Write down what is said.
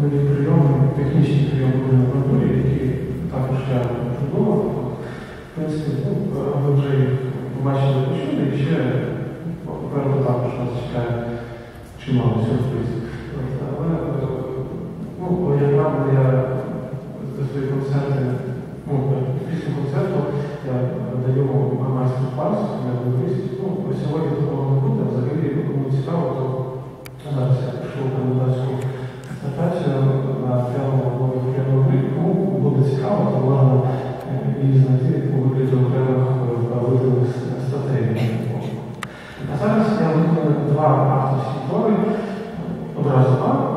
були прийоми, технічні прийоми в лабораторії, які також я чудово. В принципі, ви вже їх побачили почули і ще ну, попереду також нас чекає чимало сюрпризів. Але próximo.